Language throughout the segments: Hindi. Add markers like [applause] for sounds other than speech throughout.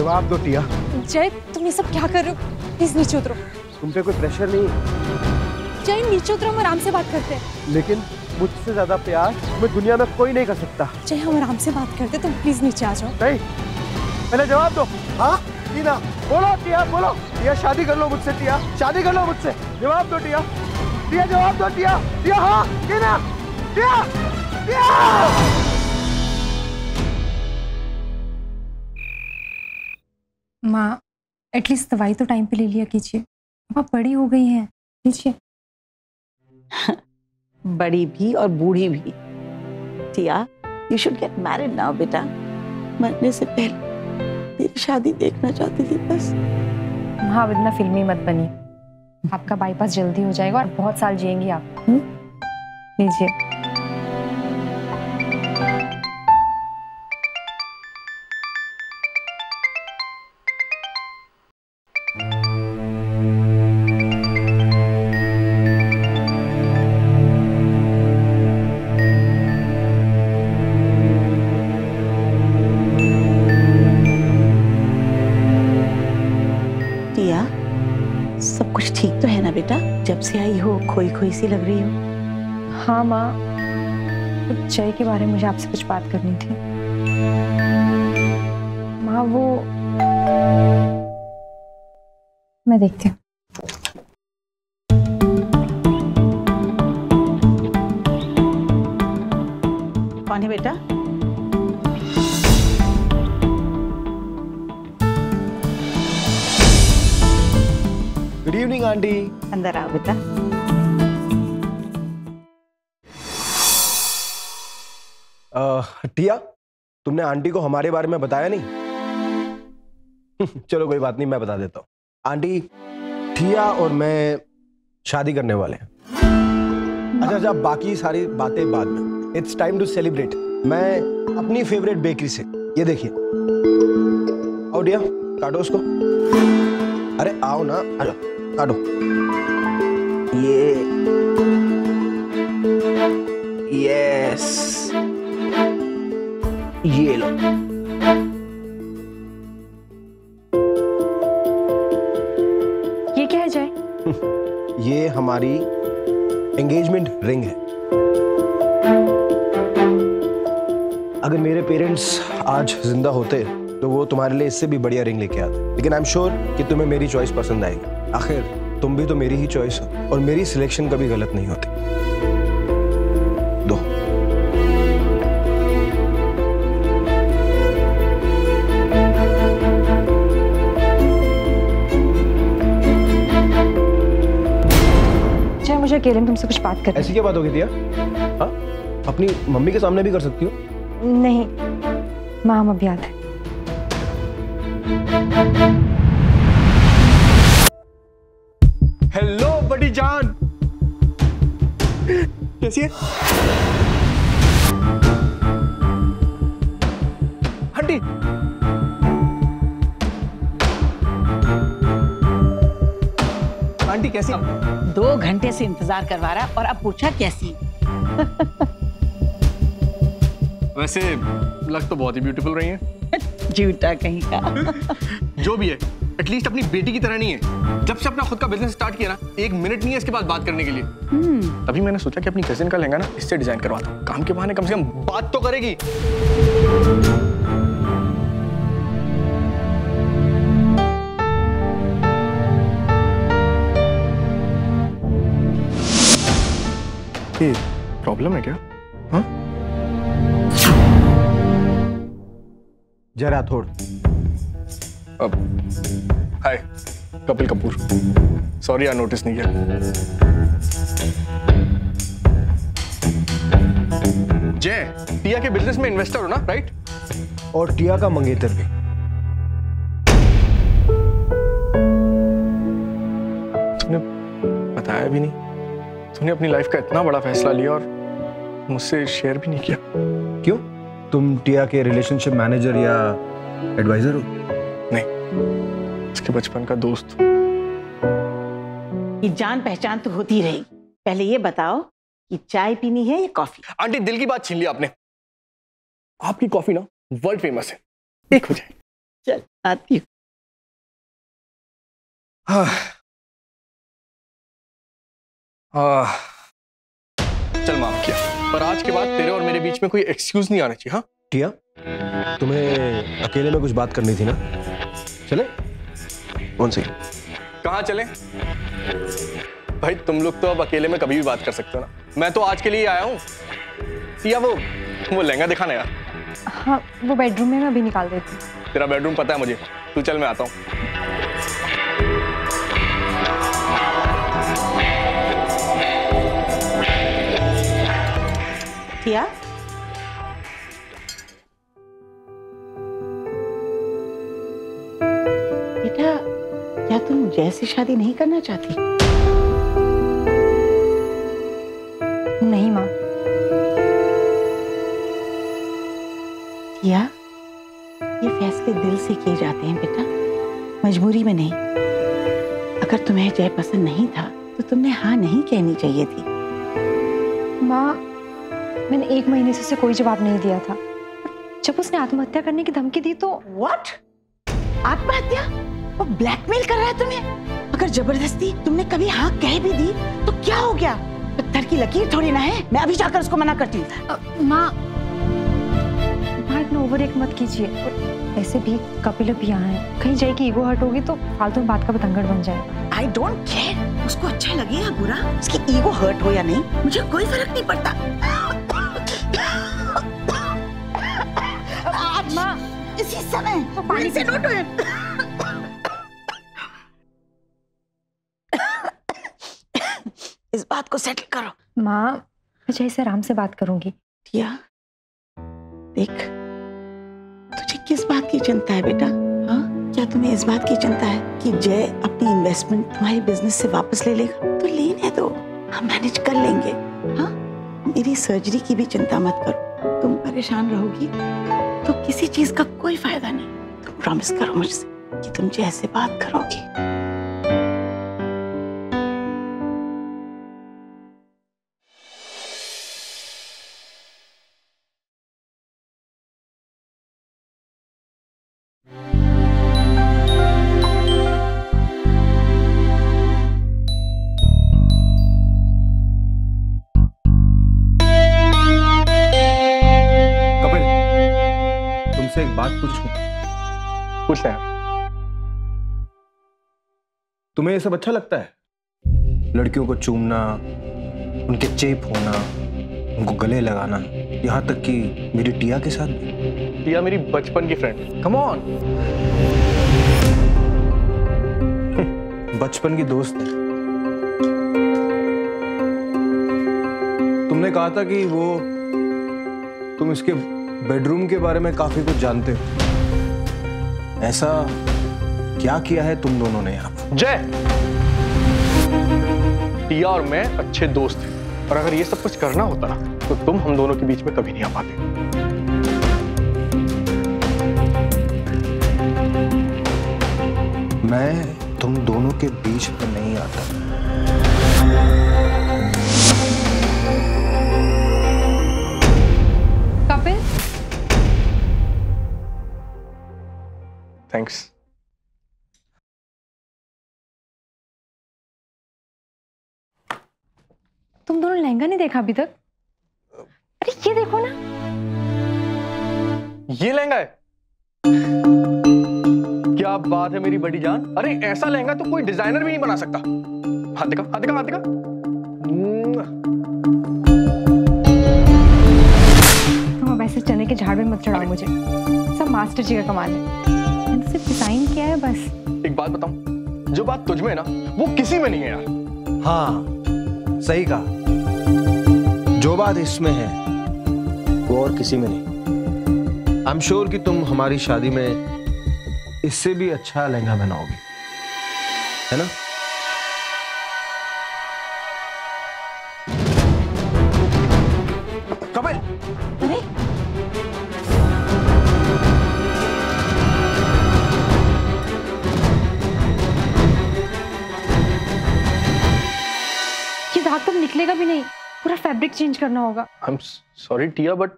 जवाब दो टिया। जय तुम ये सब क्या कर रहे हो? प्लीज़ नीचे उतरो। तुम पे कोई प्रेशर नहीं। जय नीचे उतरो हम आराम से बात करते हैं। लेकिन मुझसे ज़्यादा प्यार मैं दुनिया में कोई नहीं कर सकता। जय हम आराम से बात करते तुम प्लीज़ नीचे आ जाओ। नहीं पहले जवाब दो। हाँ टीना बोलो टिया बोलो। टिया शादी कर लो मुझसे टिया। शादी कर लो मुझसे। जवाब दो टिया। टिया जवाब दो टिया। टिया हाँ टीना टिया टिया। माँ एटलीस्ट दवाई तो टाइम पे ले लिया कीजिए। आप बड़ी हो गई हैं लीजिए [laughs] बड़ी भी और बूढ़ी भी। Tia you should get married now बेटा। मरने से पहले तेरी शादी देखना चाहती थी बस। माँ अब इतना फिल्मी मत बनी। आपका बाईपास जल्दी हो जाएगा और बहुत साल जिएँगी आप। हम्म? लीजिए। ठीक तो है ना बेटा? जब से आई हो खोई खोई सी लग रही हो। हाँ माँ। तो जय के बारे में मुझे आपसे कुछ बात करनी थी। माँ वो मैं देखती हूँ। कौन है बेटा? इवनिंग आंटी अंदर आओ बेटा टिया तुमने आंटी को हमारे बारे में बताया नहीं? [laughs] चलो कोई बात नहीं मैं बता देता हूँ। आंटी टिया और मैं शादी करने वाले हैं। अच्छा अच्छा बाकी सारी बातें बाद में। इट्स टाइम टू सेलिब्रेट मैं अपनी फेवरेट बेकरी से ये देखिए। आओ टिया काटो उसको। अरे आओ ना आ जाओ। काटो ये यस ये लो। ये क्या है जय? [laughs] ये हमारी एंगेजमेंट रिंग है। अगर मेरे पेरेंट्स आज ज़िंदा होते तो वो तुम्हारे लिए इससे भी बढ़िया रिंग लेके आते। लेकिन आई एम श्योर कि तुम्हें मेरी चॉइस पसंद आएगी। आखिर तुम भी तो मेरी ही चॉइस हो और मेरी सिलेक्शन कभी गलत नहीं होती। दो। मुझे अकेले में तुमसे कुछ बात करनी ऐसी क्या बात होगी दिया? हाँ? अपनी मम्मी के सामने भी कर सकती हो? नहीं माँ हम अभी आते हैं। दो से इंतज़ार करवा रहा और अब पूछा कैसी? वैसे लग तो बहुत ही ब्यूटीफुल रही है। [laughs] झूठा कहीं का। [laughs] जो भी है एटलीस्ट अपनी बेटी की तरह नहीं है। जब से अपना खुद का बिज़नेस स्टार्ट किया ना एक मिनट नहीं है इसके बाद बात करने के लिए। तभी मैंने सोचा कि अपनी कजिन का लहंगा ना इससे डिज़ाइन करवाता हूँ काम के बहाने कम से कम बात तो करेगी। ये प्रॉब्लम है क्या? हाँ? जरा थोड़। अब हाय कपिल कपूर। सॉरी यार नोटिस नहीं किया। जय टिया के बिज़नेस में इन्वेस्टर हो ना राइट और टिया का मंगेतर भी। तुमने बताया भी नहीं। तुमने अपनी लाइफ का इतना बड़ा फैसला लिया और मुझसे शेयर भी नहीं किया। क्यों? तुम टिया के रिलेशनशिप मैनेजर या एडवाइजर हो? नहीं उसके बचपन का दोस्त ये जान पहचान तो होती रही पहले ये बताओ कि चाय पीनी है या कॉफ़ी? आंटी दिल की बात छीन ली आपने। आपकी कॉफ़ी ना वर्ल्ड फ़ेमस है। [laughs] एक हो जाए। चल आती हूँ। हाँ। चल माफ़ किया। पर आज के बाद तेरे और मेरे बीच में कोई एक्सक्यूज नहीं आना चाहिए हाँ? टिया तुम्हें अकेले में कुछ बात करनी थी ना? चले। कौन सी? कहाँ चले? भाई तुम लोग तो अब अकेले में कभी भी बात कर सकते हो ना। मैं तो आज के लिए आया हूँ। या वो वो लहंगा दिखाना यार। हाँ वो बेडरूम में मैं अभी निकाल देती हूँ। तेरा बेडरूम पता है मुझे। तू चल मैं आता हूँ। टिया बेटा क्या तुम जय से शादी नहीं करना चाहती? नहीं माँ। टिया ये फैसले दिल से किए जाते हैं बेटा। मजबूरी में नहीं। अगर तुम्हें जय पसंद नहीं था तो तुमने हाँ नहीं कहनी चाहिए थी। माँ मैंने एक महीने से उसे कोई जवाब नहीं दिया था। जब उसने आत्महत्या करने की धमकी दी तो व्हाट आत्महत्या? वो ब्लैकमेल कर रहा है तुम्हें? अगर ज़बरदस्ती तुमने कभी हाँ कह भी दी तो क्या हो गया? पत्थर की लकीर थोड़ी ना है। मैं अभी जाकर उसको मना करती हूँ। माँ माँ इतना ओवर एक मत कीजिए। ऐसे भी कपिल अब यहाँ है। कहीं जाए की ईगो हर्ट होगी तो फालतू बात का बतंगड़ बन जाए। आई डोंट केयर उसको अच्छा लगे या बुरा? उसकी ईगो हर्ट हो या नहीं? मुझे कोई फ़र्क नहीं पड़ता। इसी समय वो पानी से नोट इस बात को सेटल करो। माँ मैं जय से आराम से बात करूँगी। टिया देख तुझे किस बात की चिंता है बेटा? हाँ? क्या तुम्हें इस बात की चिंता है कि जय अपनी इन्वेस्टमेंट तुम्हारे बिज़नेस से वापस ले लेगा? तो लेने दो हम मैनेज कर लेंगे। हाँ? मेरी सर्जरी की भी चिंता मत करो। तुम परेशान रहोगी। तो किसी चीज़ का कोई फ़ायदा नहीं। तुम प्रॉमिस करो मुझसे कि तुम जैसे बात करोगी। तुम्हें ये सब अच्छा लगता है? लड़कियों को चूमना उनके चेप होना उनको गले लगाना यहाँ तक कि मेरी टिया के साथ भी। टिया मेरी बचपन की फ्रेंड कम ऑन बचपन की दोस्त है। तुमने कहा था कि वो तुम इसके बेडरूम के बारे में काफ़ी कुछ जानते हो। ऐसा क्या किया है तुम दोनों ने यहाँ पर? जय। टिया और मैं अच्छे दोस्त हैं। और अगर ये सब कुछ करना होता ना तो तुम हम दोनों के बीच में कभी नहीं आ पाते। मैं तुम दोनों के बीच में नहीं आता। कपिल? थैंक्स तुम दोनों लहंगा नहीं देखा अभी तक? अरे ये देखो ना। ये लहंगा है। क्या बात है मेरी बड़ी जान। अरे ऐसा लहंगा तो कोई डिज़ाइनर भी नहीं बना सकता। हाथ दिखा हाथ दिखा हाथ दिखा। तुम अब ऐसे चने के झाड़ में मत चढ़ाओ मुझे। सब मास्टर जी का कमाल है। मैंने सिर्फ़ डिज़ाइन किया है बस। एक बात बताऊँ जो बात तुझ में है ना वो किसी में नहीं है यार। हाँ सही कहा। जो बात इसमें है, वो और किसी में नहीं। आई एम श्योर कि तुम हमारी शादी में इससे भी अच्छा लहंगा बनाओगे है ना? पूरा चेंज करना होगा। I am sorry Tia but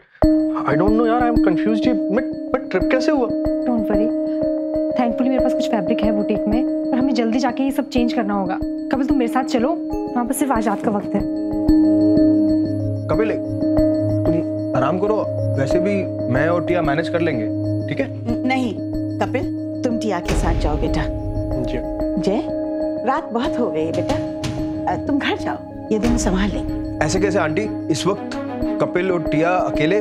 I don't know यार आई एम कंफ्यूज्ड ये मैं मैं ट्रिप कैसे हुआ? डोंट वरी थैंकफुली मेरे पास कुछ फैब्रिक है बुटीक में और हमें जल्दी जाके ये सब चेंज करना होगा। कपिल तुम मेरे साथ चलो। वहाँ पर सिर्फ़ आज रात का वक्त है। कपिल तुम आराम करो। वैसे भी मैं और टिया मैनेज कर लेंगे ठीक है? नहीं। कपिल तुम टिया के साथ जाओ बेटा। जी। जय। रात बहुत हो गई बेटा। तुम घर जाओ। ये दिन संभाल लेंगे। ऐसे कैसे आंटी? इस वक्त कपिल और टिया अकेले?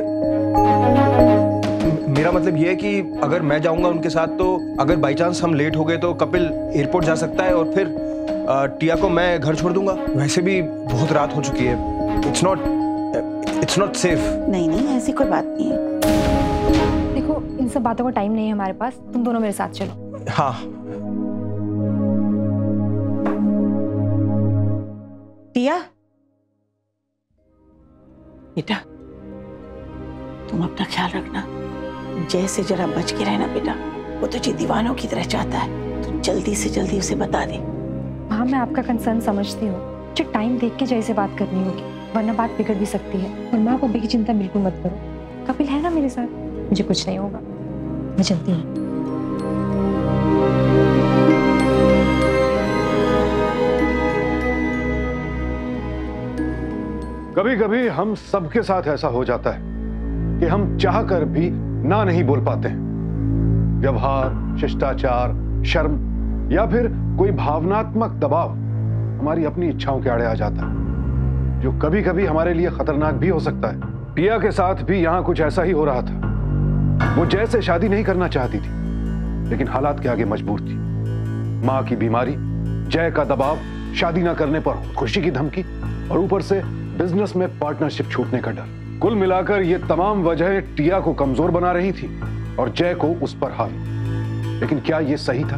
मेरा मतलब यह है कि अगर मैं जाऊँगा उनके साथ तो अगर बाई चांस हम लेट हो गए तो कपिल एयरपोर्ट जा सकता है और फिर टिया को मैं घर छोड़ दूँगा। वैसे भी बहुत रात हो चुकी है। It's not it's not safe नहीं नहीं ऐसी कोई बात नहीं है। देखो इन सब बातों का टाइम नहीं है हमारे पास। तुम दोनों मेरे साथ चलो। हाँ। टिया? बेटा, तुम अपना ख्याल रखना। जय से जरा बच के रहना बेटा, वो तुझे दीवानों की तरह चाहता है। तो जल्दी से जल्दी उसे बता दे। हाँ मैं आपका कंसर्न समझती हूँ। मुझे टाइम देख के जय से बात करनी होगी, वरना बात बिगड़ भी सकती है। और माँ को की चिंता बिल्कुल मत करो। कपिल है ना मेरे साथ? मुझे कुछ नहीं होगा। मैं चलती हूँ। कभी कभी हम सबके साथ ऐसा हो जाता है कि हम चाह कर भी ना नहीं बोल पाते व्यवहार, शिष्टाचार, शर्म या फिर कोई भावनात्मक दबाव हमारी अपनी इच्छाओं के आड़े आ जाता है, जो कभी कभी हमारे लिए खतरनाक भी हो सकता है। पिया के साथ भी यहाँ कुछ ऐसा ही हो रहा था। वो जय से शादी नहीं करना चाहती थी, लेकिन हालात के आगे मजबूर थी। माँ की बीमारी, जय का दबाव, शादी ना करने पर खुशी की धमकी और ऊपर से बिज़नेस में पार्टनरशिप छूटने का डर। कुल मिलाकर ये तमाम वजह टिया को कमज़ोर बना रही थी और जय को उस पर हावी लेकिन क्या ये सही था?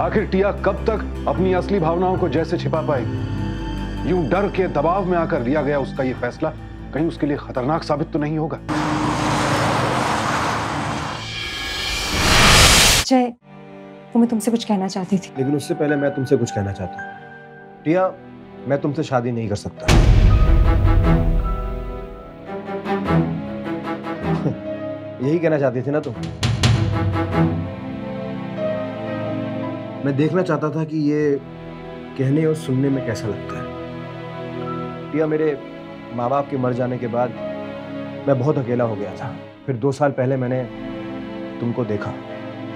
आखिर टिया कब तक अपनी असली भावनाओं को जय से छिपा पाएगी? यूँ डर के दबाव में आकर लिया गया उसका ये फैसला कहीं उसके लिए खतरनाक साबित तो नहीं होगा। जय वो मैं तुमसे कुछ कहना चाहती थी। लेकिन उससे पहले मैं तुमसे कुछ कहना चाहता हूँ। टिया मैं तुमसे शादी नहीं कर सकता। यही कहना चाहती थी ना तुम मैं देखना चाहता था कि ये कहने और सुनने में कैसा लगता है। टिया मेरे माँ बाप के मर जाने के बाद मैं बहुत अकेला हो गया था। फिर दो साल पहले मैंने तुमको देखा।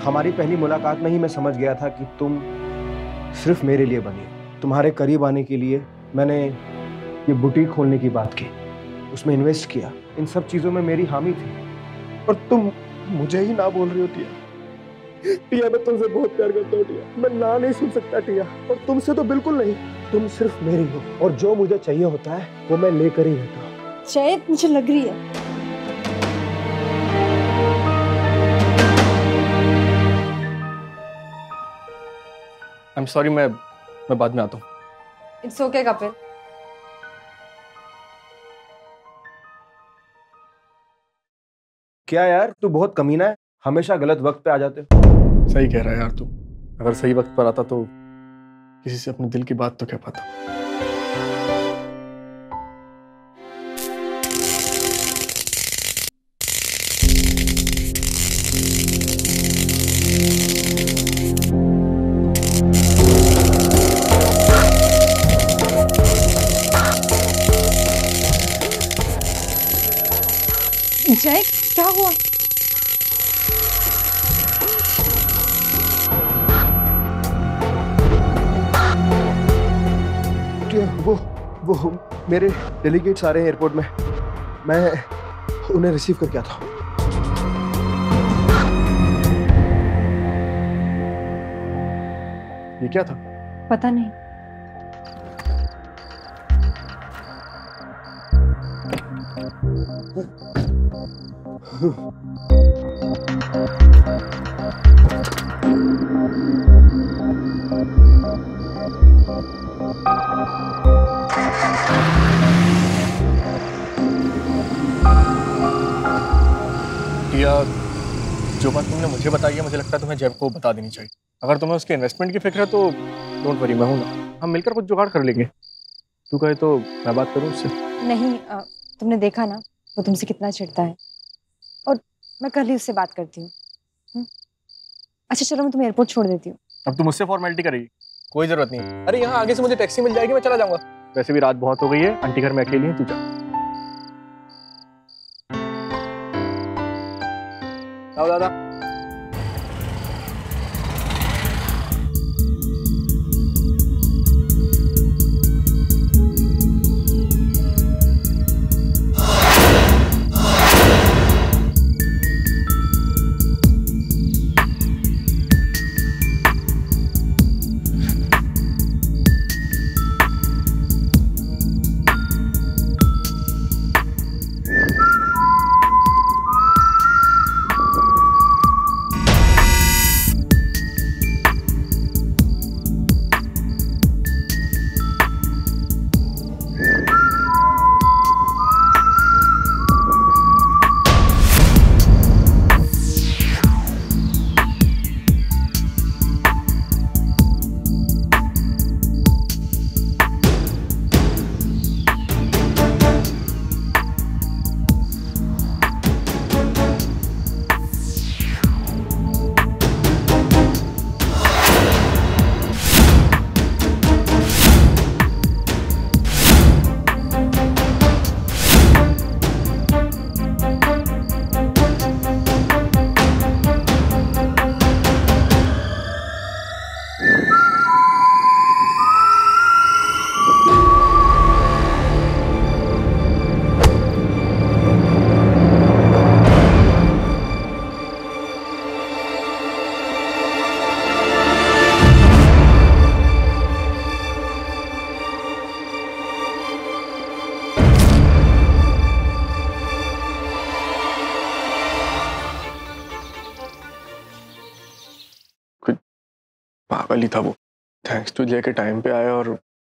हमारी पहली मुलाकात में ही मैं समझ गया था कि तुम सिर्फ़ मेरे लिए बनी तुम्हारे करीब आने के लिए मैंने ये बुटीक खोलने की बात की। उसमें इन्वेस्ट किया। इन सब चीज़ों में मेरी हामी थी। और तुम मुझे ही ना बोल रही है टिया। मैं तुमसे बहुत प्यार करता हूँ टिया। मैं ना नहीं सुन सकता टिया। और तुमसे तो बिल्कुल नहीं। तुम सिर्फ़ मेरी हो और जो मुझे चाहिए होता है वो मैं लेकर ही रहता हूँ। जय मुझे लग रही है। आई एम सॉरी मैं मैं बाद में आता हूँ। It's okay Kapil. क्या यार, तू बहुत कमीना है, हमेशा गलत वक्त पे आ जाते सही कह रहा है यार तू। अगर सही वक्त पर आता तो किसी से अपने दिल की बात तो कह पाता। मेरे डेलीगेट्स आ रहे हैं एयरपोर्ट में। मैं उन्हें रिसीव करके आता हूँ। ये क्या था? पता नहीं। [laughs] जो बात तुमने मुझे बताई है मुझे लगता है तुम्हें जैब को बता देनी चाहिए। अगर तुम्हें उसके इन्वेस्टमेंट की फ़िक्र है तो डोंट वरी मैं हूँ ना। हम मिलकर कुछ जुगाड़ कर लेंगे। तू कहे तो मैं बात करूँ उससे? नहीं अ, तुमने देखा ना वो तुमसे कितना चिढ़ता है। और मैं कल ही उससे बात करती हूँ। अच्छा चलो मैं तुम्हें एयरपोर्ट छोड़ देती हूँ। अब तुम मुझसे फॉर्मेलिटी करेगी। कोई ज़रूरत नहीं। अरे यहाँ आगे से मुझे टैक्सी मिल जाएगी मैं चला जाऊँगा। वैसे भी रात बहुत हो गई है। आंटी घर में अकेली है तू जा। आओ दादा पागल ही था वो। थैंक्स टू जय के टाइम पे आया और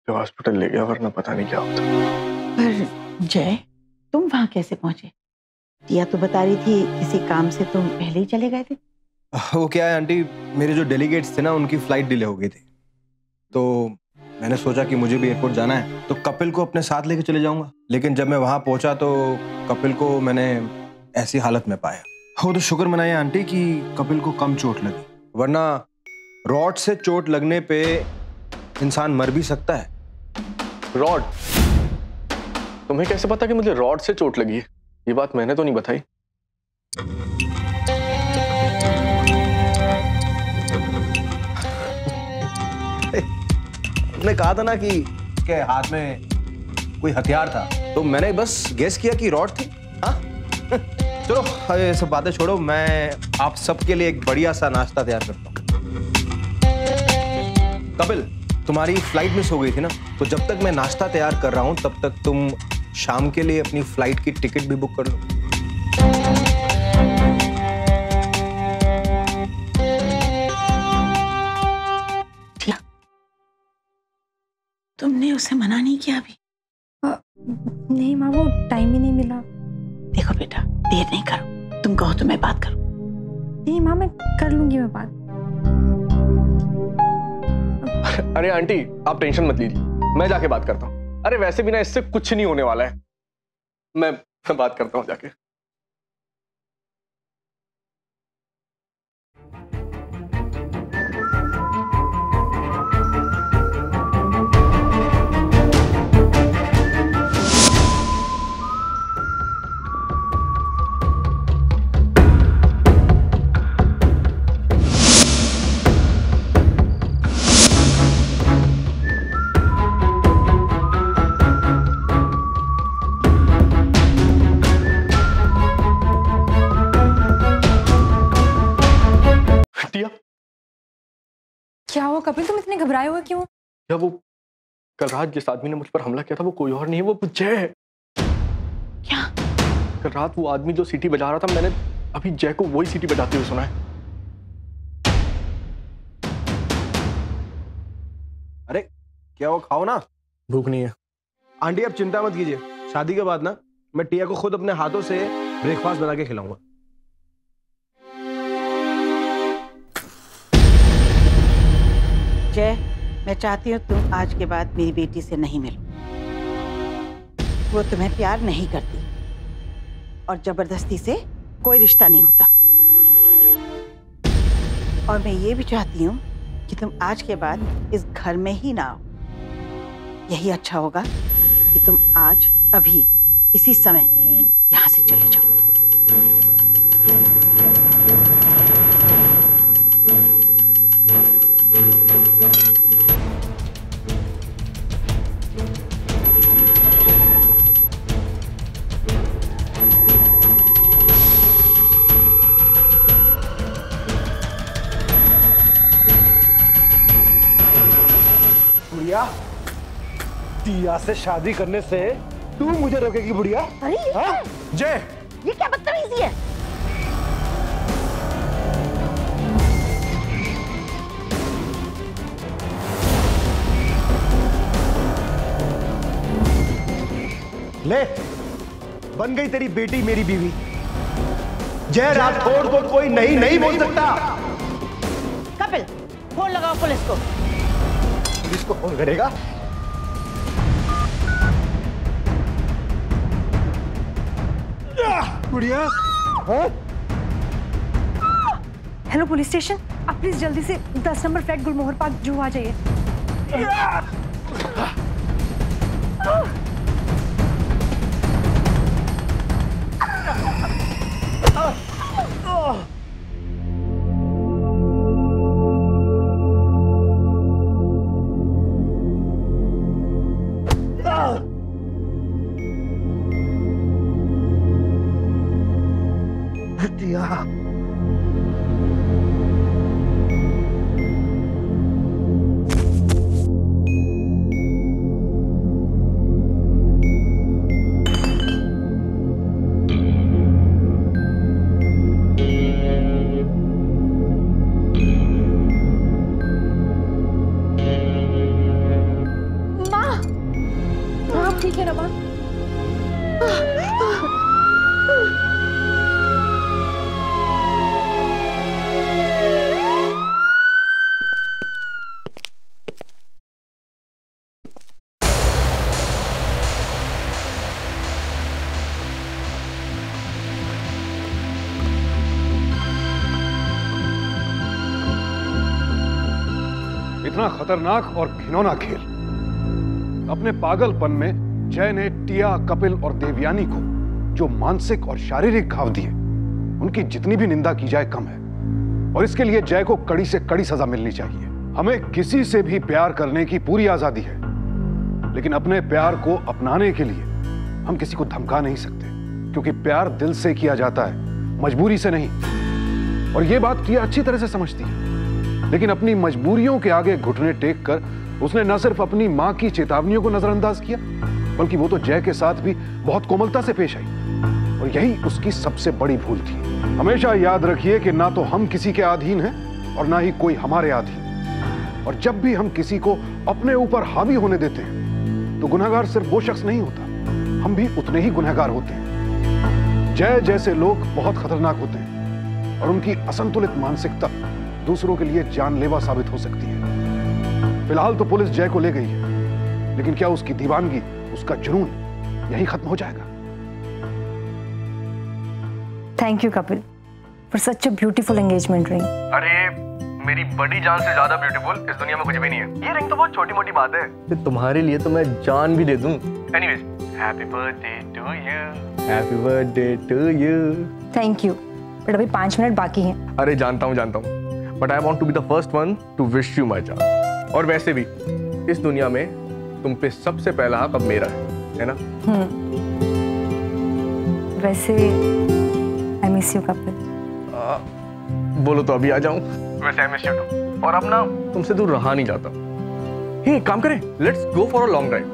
हॉस्पिटल ले गया वरना पता नहीं क्या होता। पर जय तुम वहाँ कैसे पहुँचे? टिया तो बता रही थी किसी काम से तुम पहले ही चले गए थे। वो क्या है आंटी? मेरे जो डेलीगेट्स थे ना उनकी फ़्लाइट डिले हो गई थी। तो मैंने सोचा कि मुझे भी एयरपोर्ट जाना है तो कपिल को अपने साथ लेके चले जाऊँगा। लेकिन जब मैं वहाँ पहुँचा तो कपिल को मैंने ऐसी हालत में पाया। वो तो शुक्र मनाया आंटी कि कपिल को कम चोट लगी वरना रॉड से चोट लगने पे इंसान मर भी सकता है। रॉड? तुम्हें कैसे पता कि मुझे रॉड से चोट लगी है? ये बात मैंने तो नहीं बताई। [laughs] उसने कहा था ना कि उसके हाथ में कोई हथियार था तो मैंने बस गेस किया कि रॉड थी। हाँ? [laughs] चलो ये सब बातें छोड़ो मैं आप सबके लिए एक बढ़िया सा नाश्ता तैयार करता हूँ। कपिल तुम्हारी फ़्लाइट मिस हो गई थी ना? तो जब तक मैं नाश्ता तैयार कर रहा हूँ तब तक तुम शाम के लिए अपनी फ़्लाइट की टिकट भी बुक कर लो। तुमने उसे मना नहीं किया अभी? नहीं माँ वो टाइम ही नहीं मिला। देखो बेटा देर नहीं करो। तुम कहो तो मैं बात करूँ। नहीं माँ मैं कर लूँगी मैं बात। [laughs] अरे आंटी, आप टेंशन मत लीजिए। मैं जाके बात करता हूँ। अरे वैसे भी ना इससे कुछ नहीं होने वाला है। मैं बात करता हूँ जाके। क्या हुआ? कपिल तुम इतने घबराए हुए क्यों? या वो कल रात जिस आदमी ने मुझ पर हमला किया था वो कोई और नहीं है? वो जय है। क्या? कल रात वो आदमी जो सीटी बजा रहा था मैंने अभी जय को वही सीटी बजाते हुए सुना है। अरे क्या वो खाओ ना। भूख नहीं है। आंटी आप चिंता मत कीजिए। शादी के बाद ना मैं टिया को खुद अपने हाथों से ब्रेकफास्ट बना के खिलाऊँगा। जय मैं चाहती हूँ तुम आज के बाद मेरी बेटी से नहीं मिलो। वो तुम्हें प्यार नहीं करती और ज़बरदस्ती से कोई रिश्ता नहीं होता। और मैं ये भी चाहती हूँ कि तुम आज के बाद इस घर में ही ना आओ। यही अच्छा होगा कि तुम आज अभी इसी समय यहाँ से चले जाओ। दिया से शादी करने से तू मुझे रोकेगी बुढ़िया? अरे ये हाँ? जय। ये क्या बदतमीजी है? ले बन गई तेरी बेटी मेरी बीवी। जय राठौड़ को कोई नहीं नहीं बोल सकता। कपिल फ़ोन लगाओ पुलिस को। पुलिस को फ़ोन करेगा? बुढ़िया। हाँ? हेलो पुलिस स्टेशन आप प्लीज़ जल्दी से 10 नंबर फ्लैट गुलमोहर पार्क जू आ जाइए। इतना खतरनाक और घिनौना खेल। अपने पागलपन में जय ने टिया, कपिल और देवयानी को, जो मानसिक और शारीरिक घाव दिए, उनकी जितनी भी निंदा की जाए कम है। और इसके लिए जय को कड़ी से कड़ी सजा मिलनी चाहिए। हमें किसी से भी प्यार करने की पूरी आज़ादी है, लेकिन अपने प्यार को अपनाने के लिए हम किसी को धमका नहीं सकते, क्योंकि प्यार दिल से किया जाता है, मजबूरी से नहीं। और यह बात किया अच्छी तरह से समझती है। लेकिन अपनी मजबूरियों के आगे घुटने टेक कर उसने न सिर्फ़ अपनी माँ की चेतावनियों को नजरअंदाज किया, बल्कि वो तो जय के साथ भी बहुत कोमलता से पेश आई। और यही उसकी सबसे बड़ी भूल थी। हमेशा याद रखिए कि ना तो हम किसी के अधीन हैं और ना ही कोई हमारे अधीन। और जब भी हम किसी को अपने ऊपर हावी होने देते हैं तो गुनहगार सिर्फ़ वो शख्स नहीं होता, हम भी उतने ही गुनहगार होते हैं। जय जैसे लोग बहुत खतरनाक होते हैं और उनकी असंतुलित मानसिकता दूसरों के लिए जानलेवा साबित हो सकती है। फ़िलहाल तो पुलिस जय को ले गई है लेकिन क्या उसकी दीवानगी उसका जुनून यही खत्म हो जाएगा? Thank you Kapil for such a beautiful engagement ring अरे मेरी बड़ी जान से ज़्यादा ब्यूटीफुल इस दुनिया में कुछ भी नहीं है। ये रिंग तो बहुत छोटी मोटी बात है। तुम्हारे लिए तो मैं जान भी दे दूँ। Anyways happy birthday to you happy birthday to you thank you but अभी पाँच मिनट बाकी हैं। अरे जानता हूँ जानता हूँ। But I want to be the first one to wish you my जान और वैसे भी इस दुनिया में तुम पे सबसे पहला हक अब मेरा है है ना? वैसे आई मिस यू कपिल। आ, बोलो तो अभी आ जाऊँ। वैसे आई मिस यू टू और अब ना तुमसे दूर रहा नहीं जाता। हे काम करें let's go for a long drive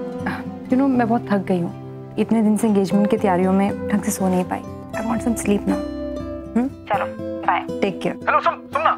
you know मैं बहुत थक गई हूँ। इतने दिन से एंगेजमेंट की तैयारियों में ढंग से सो नहीं पाई। I want some sleep now bye take care hello सुन सुन ना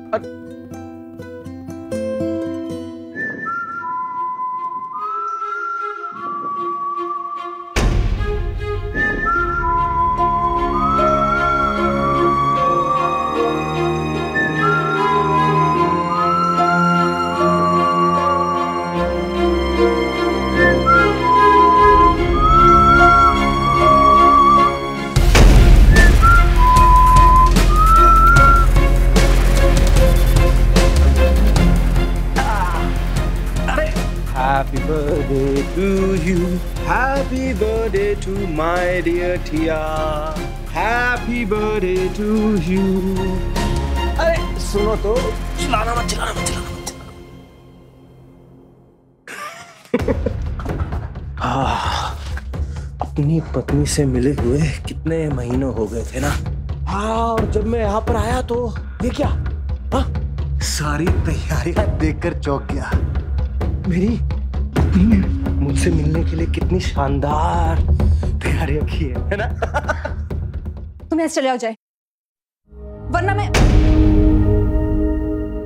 Happy birthday to my dear Tia. Happy birthday to you. अरे सुनो तो। चिल्लाना मत चिल्लाना मत चिल्लाना मत। [laughs] हाँ, अपनी पत्नी से मिले हुए कितने महीनों हो गए थे ना? हाँ और जब मैं यहाँ पर आया तो ये क्या? हाँ सारी तैयारियाँ देखकर चौंक गया। मेरी पत्नी ने मुझसे मिलने के लिए कितनी शानदार तैयारियाँ की है है ना? [laughs] तुम ऐसे चले आओ जाए। वरना मैं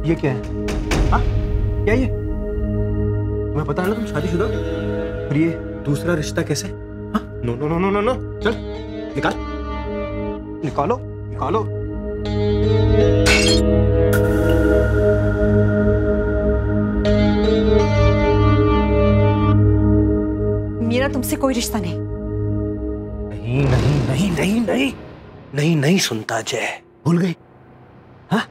ये क्या है? हाँ? क्या ये? तुम्हें पता है ना तुम शादीशुदा हो? और ये दूसरा रिश्ता कैसे? हाँ? No no no no no no चल निकाल। निकालो निकालो। तुमसे कोई रिश्ता नहीं। नहीं नहीं नहीं नहीं नहीं। नहीं नहीं सुनता जय। भूल गई। हाँ?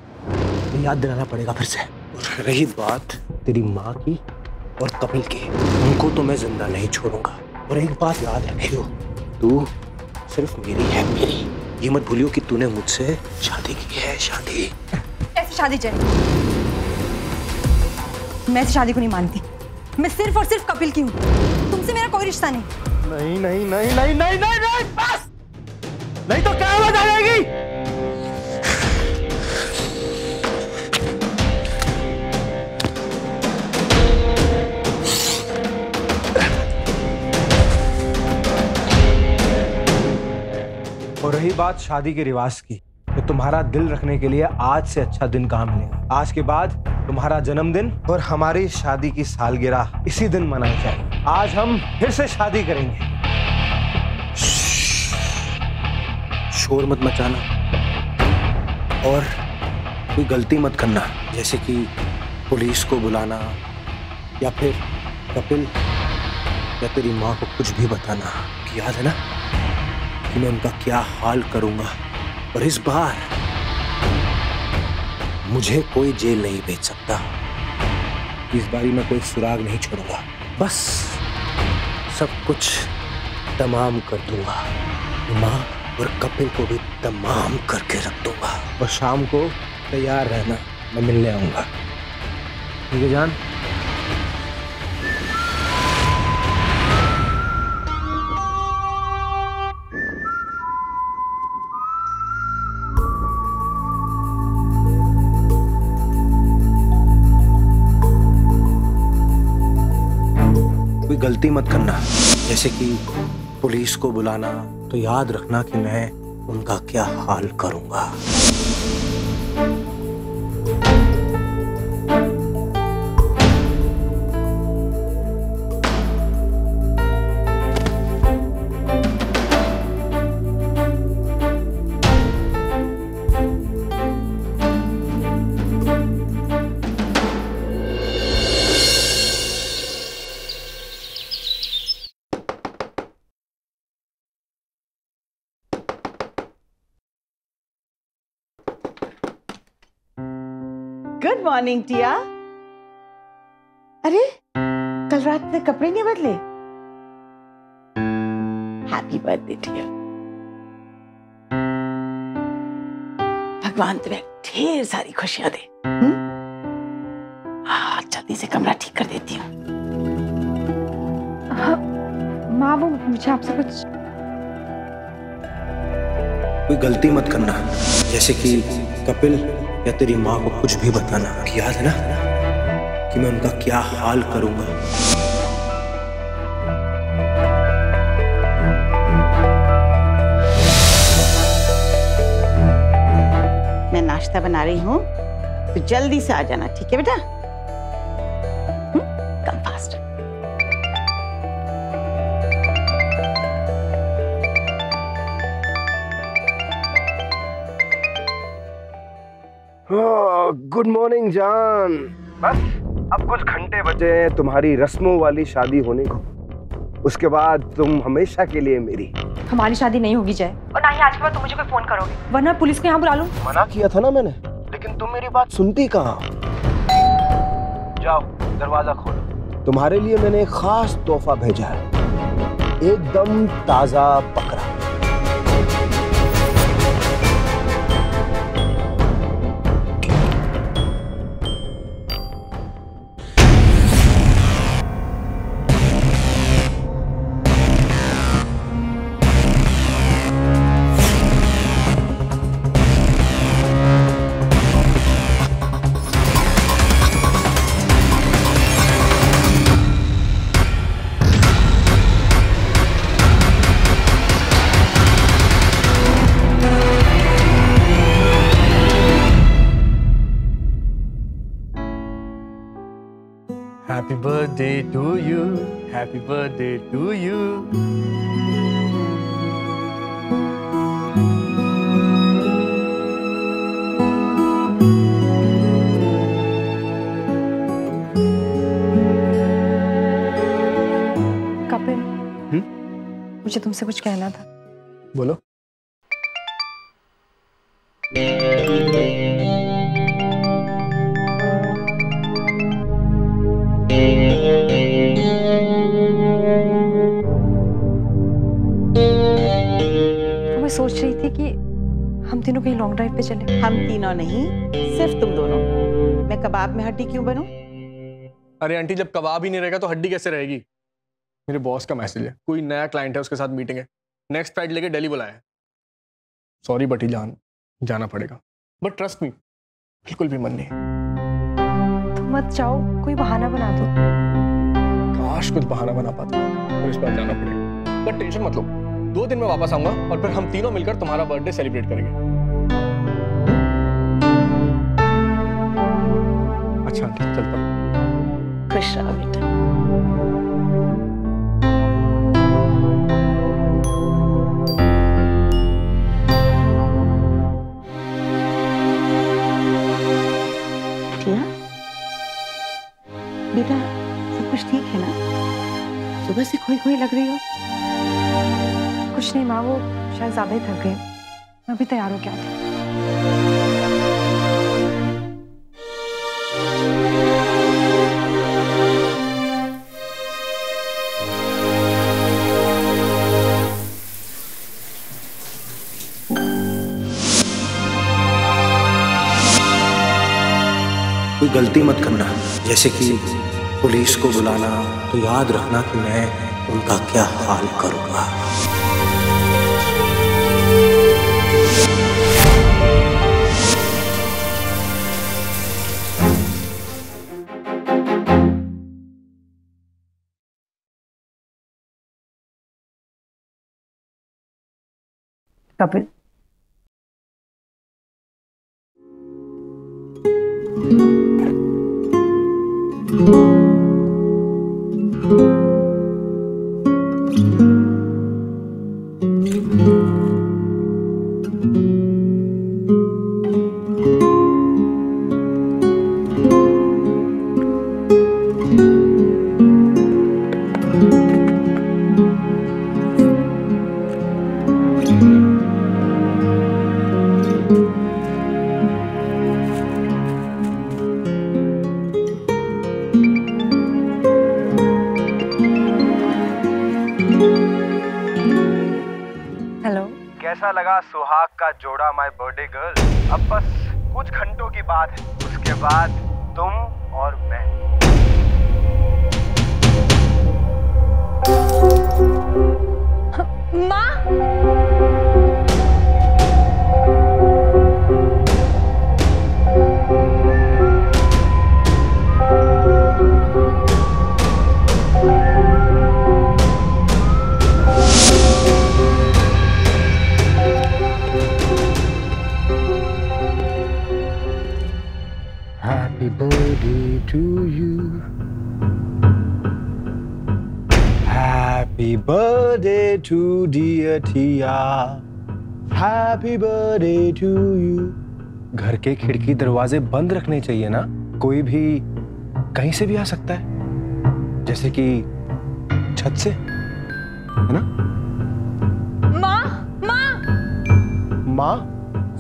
याद दिलाना पड़ेगा फिर से। और रही बात तेरी माँ की और कपिल की। उनको तो मैं ज़िंदा नहीं छोड़ूँगा। और एक बात याद रखियो तू सिर्फ़ मेरी है मेरी। ये मत भूलियो कि तूने मुझसे शादी की है शादी। ऐसी शादी जय। मैं शादी को नहीं मानती। मैं सिर्फ़ और सिर्फ़ कपिल की हूँ। तुमसे मेरा कोई रिश्ता नहीं। नहीं नहीं नहीं नहीं नहीं नहीं नहीं बस! नहीं तो क्या आवाज़ आ जाएगी? और रही बात शादी के रिवाज की तो तुम्हारा दिल रखने के लिए आज से अच्छा दिन कहाँ मिलेगा? आज के बाद तुम्हारा जन्मदिन और हमारी शादी की सालगिरह इसी दिन मनाई जाएगी आज हम फिर से शादी करेंगे। शोर मत मचाना। और कोई गलती मत करना, जैसे कि पुलिस को बुलाना या फिर कपिल या तेरी माँ को कुछ भी बताना याद है ना, कि मैं उनका क्या हाल करूँगा। और इस बार मुझे कोई जेल नहीं भेज सकता। इस बारी में कोई सुराग नहीं छोड़ूँगा। बस सब कुछ तमाम कर दूँगा। माँ और कपिल को भी तमाम करके रख दूँगा। और शाम को तैयार रहना मैं मिलने आऊँगा। ठीक है जान? गलती मत करना। जैसे कि पुलिस को बुलाना तो याद रखना कि मैं उनका क्या हाल करूँगा। मॉर्निंग टिया। अरे कल रात ने कपड़े नहीं बदले? Happy birthday Tia. भगवान तुम्हें ढेर सारी खुशियाँ दे। हम्म? हाँ जल्दी से कमरा ठीक कर देती हूँ माँ वो मुझे आपसे कुछ कोई गलती मत करना। जैसे कि कपिल या तेरी माँ को कुछ भी बताना। याद है ना? कि मैं उनका क्या हाल करूँगा। मैं नाश्ता बना रही हूँ तो जल्दी से आ जाना, ठीक है बेटा? गुड मॉर्निंग जान बस अब कुछ घंटे बचे हैं तुम्हारी रस्मों वाली शादी होने को। उसके बाद तुम हमेशा के लिए मेरी। हमारी शादी नहीं होगी जय। और ना ही आज के बाद तुम मुझे कोई फ़ोन करोगे। वरना पुलिस को यहाँ बुला लूँ। मना किया था ना मैंने। लेकिन तुम मेरी बात सुनती कहाँ जाओ दरवाज़ा खोलो। तुम्हारे लिए मैंने एक खास तोहफा भेजा है। एकदम ताज़ा बकरा Happy birthday to you. Kapil हम्म? मुझे तुमसे कुछ कहना था चले नहीं सिर्फ़ तुम दोनों। मैं कबाब में हड्डी क्यों बनूं? अरे आंटी जब कबाब ही नहीं रहेगा तो हड्डी कैसे रहेगी? मेरे बॉस का मैसेज है। कोई नया क्लाइंट है उसके साथ मीटिंग है। नेक्स्ट फ़्लाइट लेके दिल्ली बुलाया है। सॉरी बटी जान जाना पड़ेगा। बट ट्रस्ट मी बिल्कुल भी मन नहीं तो मत जाओ कोई बहाना बना दो। काश कुछ बहाना बना पाता और इस बार जाना पड़ेगा। बट टेंशन मत लो। दो दिन में वापस आऊँगा और फिर हम तीनों मिलकर तुम्हारा बर्थडे सेलिब्रेट करेंगे। अच्छा चलता खुश रहो बेटा। बेटा सब कुछ ठीक है ना? सुबह से खोई खोई लग रही हो। कुछ नहीं माँ वो शायद ज़्यादा ही थक गए मैं भी तैयार हो क्या था गलती मत करना। जैसे कि पुलिस को बुलाना तो याद रखना कि मैं उनका क्या हाल करूँगा। Kapil? Hello Happy birthday to you. घर के खिड़की दरवाजे बंद रखने चाहिए ना? कोई भी कहीं से भी आ सकता है। जैसे कि छत से है ना? माँ माँ। माँ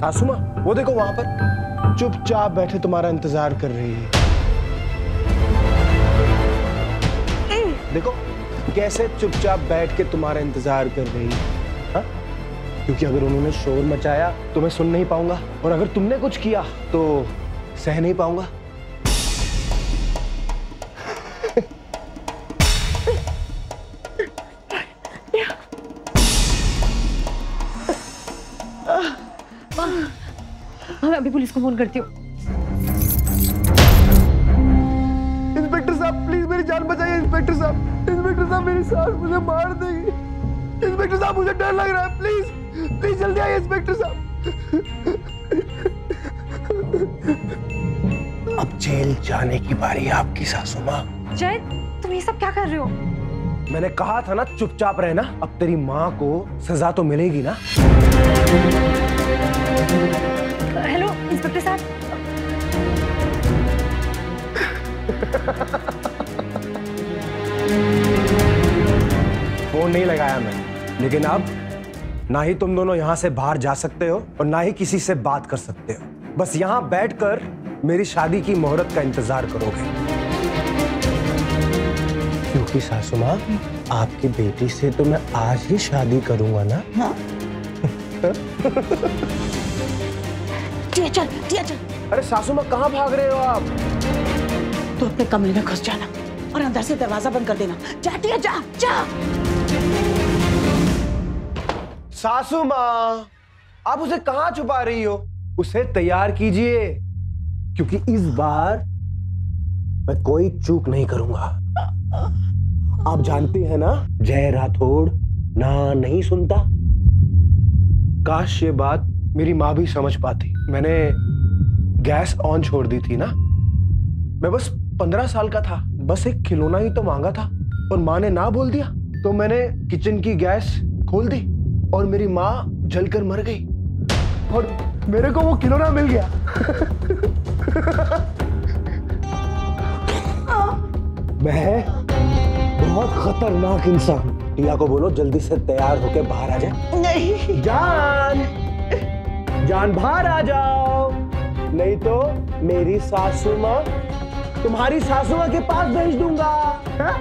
सासू माँ वो देखो वहाँ पर। चुपचाप बैठे तुम्हारा इंतज़ार कर रही है। देखो कैसे चुपचाप बैठ के तुम्हारा इंतज़ार कर रही है हाँ? क्योंकि अगर उन्होंने शोर मचाया तो मैं सुन नहीं पाऊँगा। और अगर तुमने कुछ किया तो सह नहीं पाऊँगा। हाँ मैं अभी पुलिस को फ़ोन करती हूँ। इंस्पेक्टर साहब प्लीज़ मेरी जान बचाइए इंस्पेक्टर साहब। इंस्पेक्टर साहब मेरी सास मुझे मार देगी। इंस्पेक्टर साहब मुझे डर लग रहा है प्लीज़ प्लीज़ जल्दी आइए इंस्पेक्टर साहब। अब जेल जाने की बारी आपकी सासू माँ। जय तुम ये सब क्या कर रहे हो? मैंने कहा था ना चुपचाप रहना। अब तेरी माँ को सजा तो मिलेगी ना? हेलो इंस्पेक्टर साहब। फ़ोन नहीं लगाया मैंने। लेकिन अब ना ही तुम दोनों यहाँ से बाहर जा सकते हो और ना ही किसी से बात कर सकते हो। बस यहाँ बैठकर मेरी शादी की मुहूर्त का इंतज़ार करोगे। क्योंकि सासू माँ आपकी बेटी से तो मैं आज ही शादी करूँगा ना? हाँ। [laughs] चल चल। अरे सासू माँ कहाँ भाग रहे हो आप? तो अपने कमरे में घुस जाना और अंदर से दरवाज़ा बंद कर देना। जा जा जा। सासू माँ, आप उसे कहाँ छुपा रही हो? उसे तैयार कीजिए, क्योंकि इस बार मैं कोई चूक नहीं करूँगा। आप जानते हैं ना, जय राठौड़ ना नहीं सुनता? काश ये बात मेरी माँ भी समझ पाती। मैंने गैस ऑन छोड़ दी थी ना। मैं बस पंद्रह साल का था, बस एक खिलौना ही तो मांगा था, और माँ ने ना बोल दिया तो मैंने किचन की गैस खोल दी। और मेरी माँ जलकर मर गई। और मेरे को वो खिलौना मिल गया। मैं बहुत खतरनाक इंसान टिया को बोलो जल्दी से तैयार होके बाहर आ जाए। नहीं। जान जान बाहर आ जाओ। नहीं तो मेरी सासू माँ तुम्हारी सासू माँ के पास भेज दूँगा। हाँ?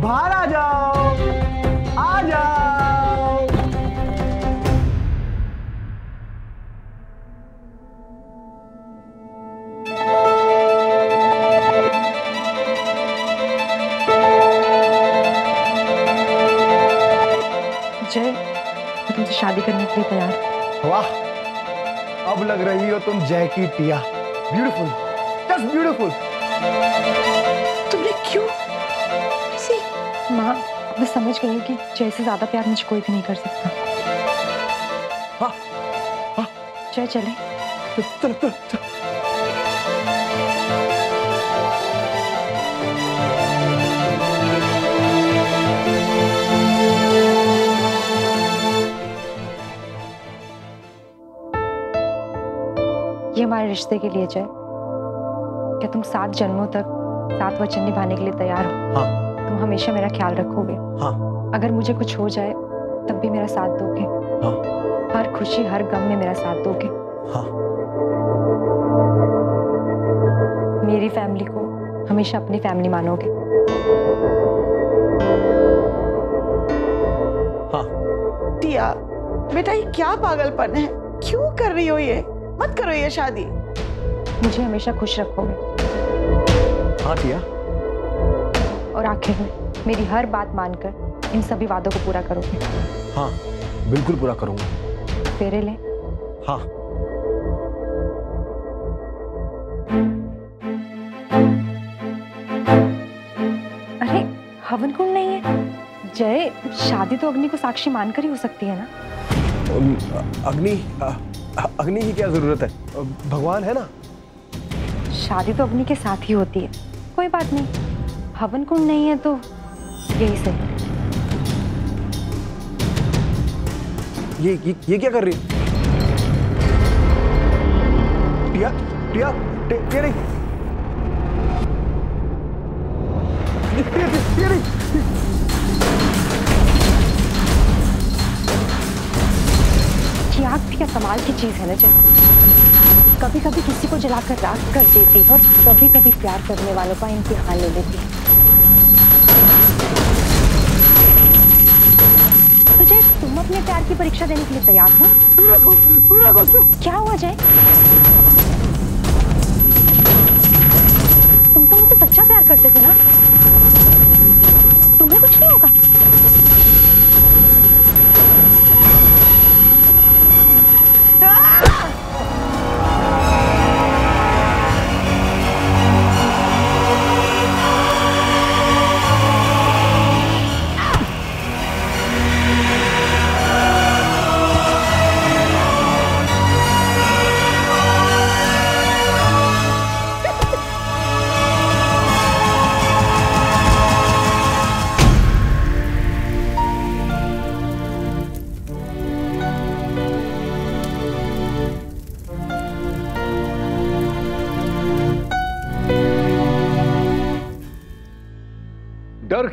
बाहर आ जाओ। आ जाओ। मैं तुमसे शादी करने के लिए तैयार। वाह अब लग रही हो तुम जय की टिया। ब्यूटीफुल जस्ट ब्यूटीफुल तुमने क्यों? सी माँ मैं समझ गई हूँ कि जय से ज़्यादा प्यार मुझे कोई भी नहीं कर सकता। हाँ, हाँ। जय चले। ये हमारे रिश्ते के लिए जय क्या तुम सात जन्मों तक सात वचन निभाने के लिए तैयार हो? हाँ। तुम हमेशा मेरा ख्याल रखोगे। हाँ। अगर मुझे कुछ हो जाए तब भी मेरा साथ दोगे। हाँ। हर खुशी हर गम में मेरा साथ दोगे। हाँ। मेरी फैमिली को हमेशा अपनी फैमिली मानोगे। हाँ। टिया बेटा ये क्या पागलपन है? क्यों कर रही हो ये? मत करो ये शादी। मुझे हमेशा खुश रखोगे। हाँ टिया। और आखिर में मेरी हर बात मानकर इन सभी वादों को पूरा करोगे। हाँ बिल्कुल पूरा करूँगा। फेरे ले हाँ। अरे हवन कुंड नहीं है। जय शादी तो अग्नि को साक्षी मानकर ही हो सकती है ना? अग्नि अग्नि की क्या ज़रूरत है? भगवान है ना? शादी तो अग्नि के साथ ही होती है। कोई बात नहीं। हवन कुंड नहीं है तो यही सही। ये ये, ये क्या कर रही है? टिया टे- टिया नहीं टिया नहीं राख भी क्या कमाल की चीज़ है ना जब कभी कभी किसी को जलाकर राख कर देती है और कभी कभी प्यार करने वालों का इम्तिहान ले लेती है। तो जय तुम अपने प्यार की परीक्षा देने के लिए तैयार हो? क्या हुआ जय? तुम तो मुझे सच्चा प्यार करते थे ना? तुम्हें कुछ नहीं होगा?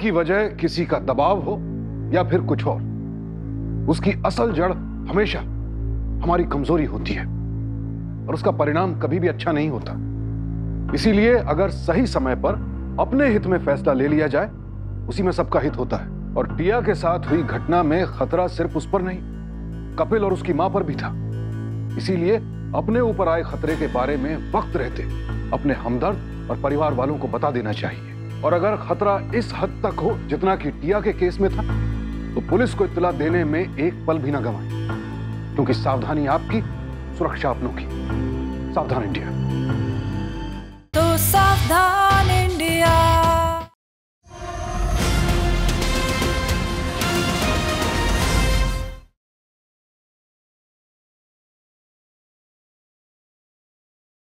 की वजह किसी का दबाव हो या फिर कुछ और। उसकी असल जड़ हमेशा हमारी कमज़ोरी होती है और उसका परिणाम कभी भी अच्छा नहीं होता। इसीलिए अगर सही समय पर अपने हित में फैसला ले लिया जाए, उसी में सबका हित होता है। और टिया के साथ हुई घटना में खतरा सिर्फ़ उस पर नहीं, कपिल और उसकी माँ पर भी था। इसीलिए अपने ऊपर आए खतरे के बारे में वक्त रहते अपने हमदर्द और परिवार वालों को बता देना चाहिए। और अगर खतरा इस हद तक हो जितना कि टिया के केस में था तो पुलिस को इतला देने में एक पल भी ना गंवाए। क्योंकि सावधानी आपकी, सुरक्षा अपनों की। सावधान इंडिया। तो सावधान